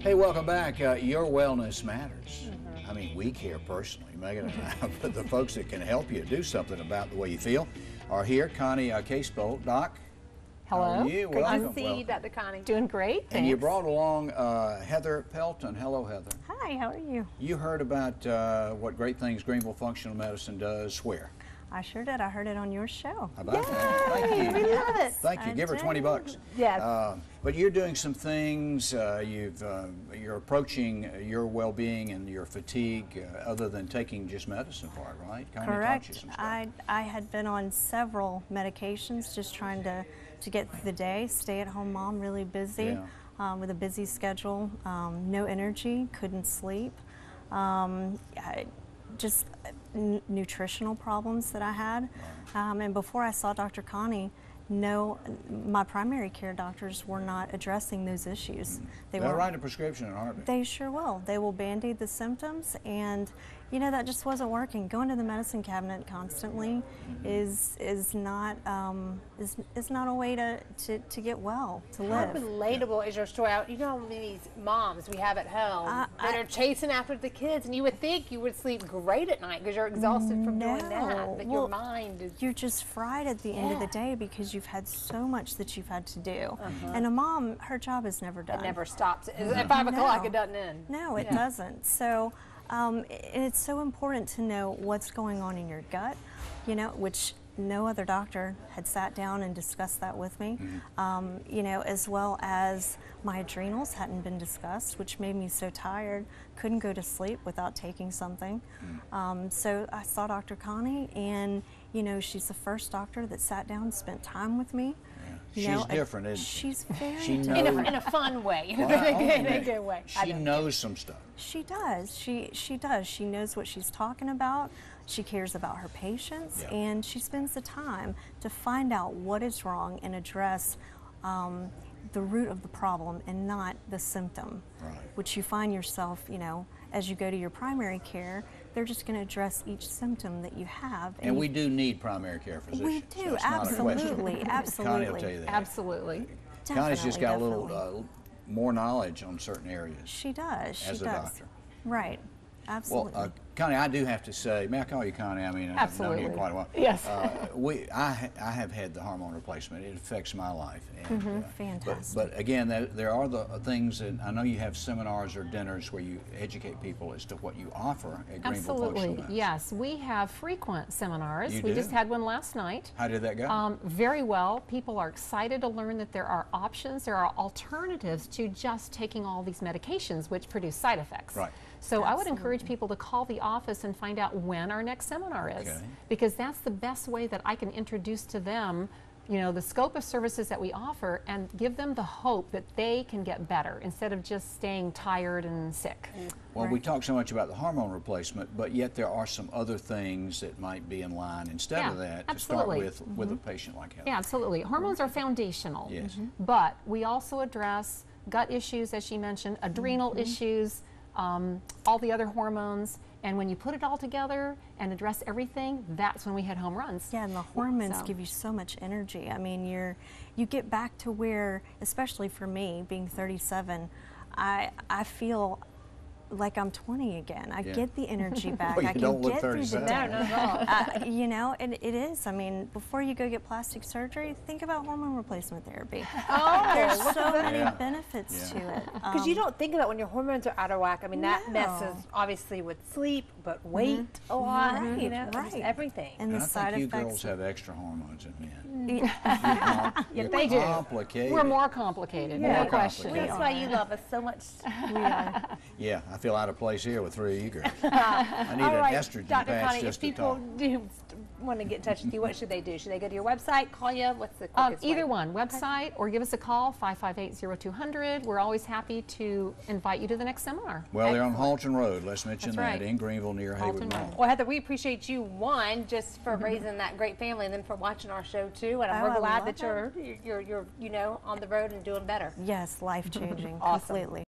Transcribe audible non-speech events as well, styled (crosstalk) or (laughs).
Hey, welcome back. Uh, your wellness matters. I mean, we care personally, Megan and I, (laughs) but the folks that can help you do something about the way you feel are here. Connie uh, Casebolt, Doc. Hello. How are you? Good welcome. to see welcome. you, Dr. Connie. Doing great. And you brought along uh, Heather Pelton. Hello, Heather. Hi, how are you? You heard about uh, what great things Greenville Functional Medicine does where? I sure did. I heard it on your show. How about that? Thank you. We love it. Thank you. I Give her 20 bucks. Yes. Uh, but you're doing some things. Uh, you've uh, you're approaching your well-being and your fatigue uh, other than taking just medicine for it, right? Kinda you Correct. some stuff. I, I had been on several medications just trying to, to get through the day. Stay at home mom, really busy Yeah. um, with a busy schedule, um, no energy, couldn't sleep. Um, I, just uh, n- nutritional problems that I had. Um, and before I saw Dr. Connie, no, my primary care doctors were not addressing those issues. They They'll were write a prescription in a heartbeat. They sure will. They will band-aid the symptoms, and you know that just wasn't working. Going to the medicine cabinet constantly is is not um, is is not a way to, to, to get well to How live. relatable is your story? You know how many moms we have at home I- that I- are chasing after the kids, and you would think you would sleep great at night because you're exhausted from doing that, but Well, your mind is. You're just fried at the end of the day because you've had so much that you've had to do. And a mom, her job is never done. It never stops. At five o'clock, No. it doesn't end. No, it Yeah. doesn't. So um, it's so important to know what's going on in your gut, you know, which no other doctor had sat down and discussed that with me, um, you know, as well as my adrenals hadn't been discussed, which made me so tired, couldn't go to sleep without taking something. Um, so I saw Dr. Connie, and, you know, she's the first doctor that sat down spent time with me. She's know, I- different, isn't she? She's very She different. In a, in a fun way, in Well, a I'll good, in a good way. She knows some stuff. She does. She she does. She knows what she's talking about. She cares about her patients, Yeah. and she spends the time to find out what is wrong and address um, the root of the problem and not the symptom. Right. Which you find yourself, you know, as you go to your primary care, they're just going to address each symptom that you have. And we do need primary care physicians. we do That's not a question. absolutely, Connie will absolutely. tell you that. Absolutely. Connie's just got a little uh, more knowledge on certain areas. She does. She as a does. doctor. Right. Well, Absolutely. uh, Connie, I do have to say, may I call you Connie? I mean, I've known you quite a while. Yes. Uh, we, I, I have had the hormone replacement. It affects my life. And, uh, but- Fantastic. But, again, there, there are the uh, things, and I know you have seminars or dinners where you educate people as to what you offer at Greenville Functional Absolutely. Medicine. Yes, we have frequent seminars. You we do? just had one last night. How did that go? Um, very well. People are excited to learn that there are options, there are alternatives to just taking all these medications, which produce side effects. Right. So I would encourage people to call the office and find out when our next seminar is, Okay. because that's the best way that I can introduce to them, you know, the scope of services that we offer, and give them the hope that they can get better instead of just staying tired and sick. Well, we talk so much about the hormone replacement, but yet there are some other things that might be in line instead of that absolutely. to start with with a patient like Heather. Yeah, absolutely. Hormones are foundational. Yes. Mhm. But we also address gut issues, as she mentioned, adrenal issues, um, all the other hormones. And when you put it all together and address everything, that's when we hit home runs. Yeah, and the hormones So- give you so much energy. I mean, you're you get back to where, especially for me, being 37, I I feel like I'm 20 again. I Yeah. get the energy (laughs) back. Well, I can get through the day. No, not at all. Uh, you know, and it is. I mean, before you go get plastic surgery, think about hormone replacement therapy. (laughs) Oh, There's so many Yeah. benefits Yeah. to it. (laughs) Because you Um, don't think about when your hormones are out of whack. I mean, that No. messes obviously with sleep, but weight a lot, you know, right. everything. and the I side think you effects. girls have extra hormones than men. Yeah. They do. We're more complicated, More no question. complicated. That's why you love us so much. we are. Yeah, I feel out of place here with three of you. (laughs) I need All an right, estrogen Dr. patch Connie, if just to people talk. (laughs) do want to get in touch with you, what should they do? Should they go to your website, call you? What's the Um, either way? one, website or give us a call, 558-0200. We're always happy to invite you to the next seminar. Well, they're on Halton Road. Let's mention That's that in Greenville near Halton Haywood Mall. Well, Heather, we appreciate you one just for raising that great family, and then for watching our show too. And I'm Oh, we're I glad love that you're, you're you're you know on the road and doing better. Yes, life (laughs) changing Awesome. completely.